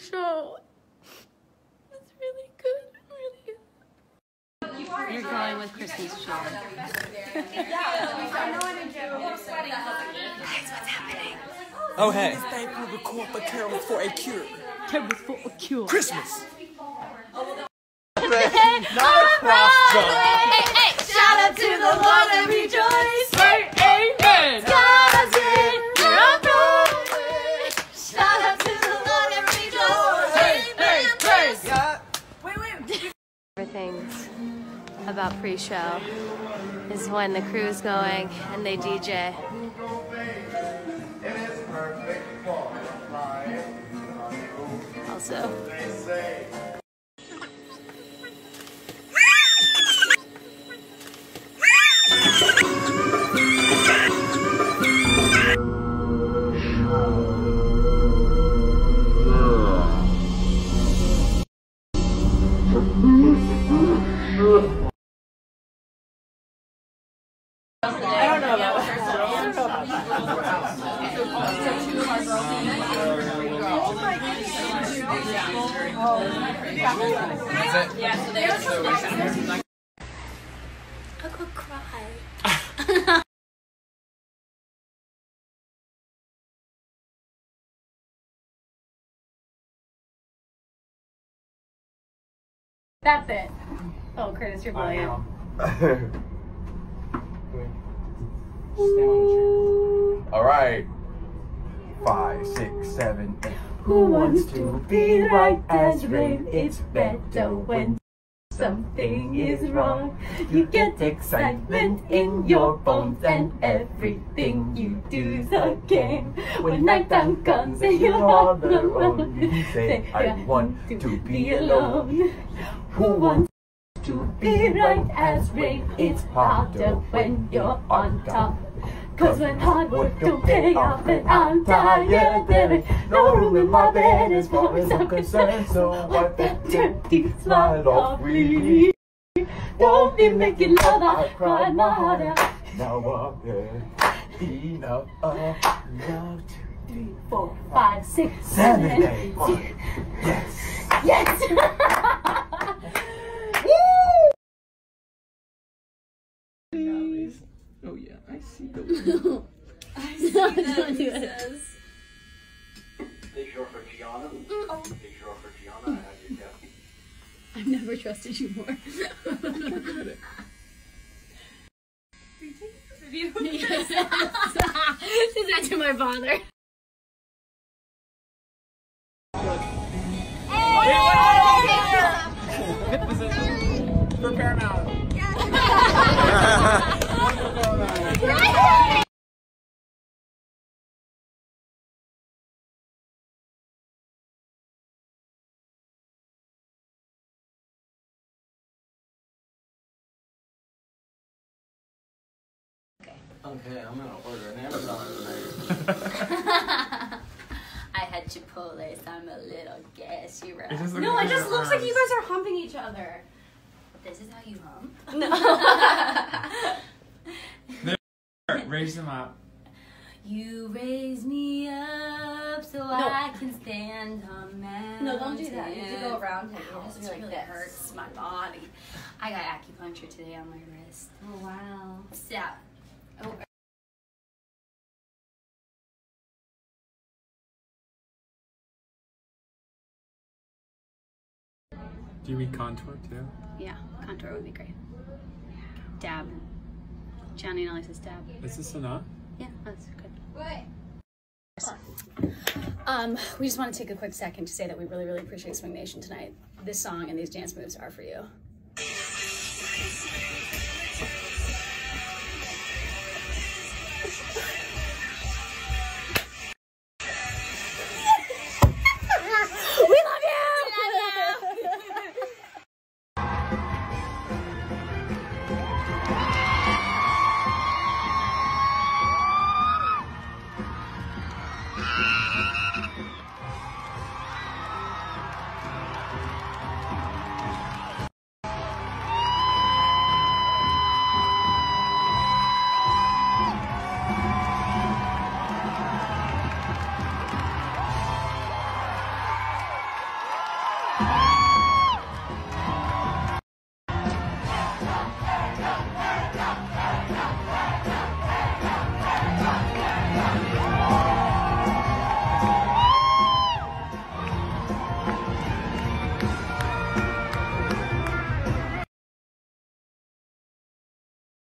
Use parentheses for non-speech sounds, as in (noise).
show. It's really good. Really good. You're going with Christmas cheer. Oh hey. Thankful to court the carols for a cure. Carols for a cure. Christmas. Hey, hey, shout about pre-show is when the crew's going and they DJ. Also, I don't know about that. Oh my God. Yeah, so they're so. I could cry. that's it. Oh, Curtis, you're brilliant. (laughs) All right. Five, six, seven, eight. Who wants to be right as rain? It's better when something is wrong. You get excitement in your bones, and everything you do's a game. When nighttime comes and you're (laughs) all alone, you (laughs) say, I want to be alone. Who wants to be right as rain? It's harder when you're on top. Cause when hard work don't pay off and I'm tired, there ain't no room in my bed as far as I'm concerned. So I better to smile off really. Don't be making love, I cried my heart out. Now I've had enough love. Two, three, four, five, six, seven, eight. Yes. Yes. (laughs) Yeah, I see the Don't do it. Is short for Gianna? Mm. Is short for Gianna? I have your guess. I've never trusted you more. Says that to my father. For Paramount. Okay, I'm gonna order an Amazon tonight. (laughs) I had Chipotle, so I'm a little gassy right just No, it just looks like you guys are humping each other. This is how you hump? hum? (laughs) Raise them up. You raise me up so I can stand on mountains. No, don't do that. You have to go around him. It Ow, has to this be like really this. hurts my body. I got acupuncture today on my wrist. Oh wow. Stop. Do you read contour too? yeah, contour would be great. Dab. Johnny and Ellie says dab. Is this enough? Yeah, that's good. What? Um, we just want to take a quick second to say that we really, really appreciate Swing Nation tonight. This song and these dance moves are for you.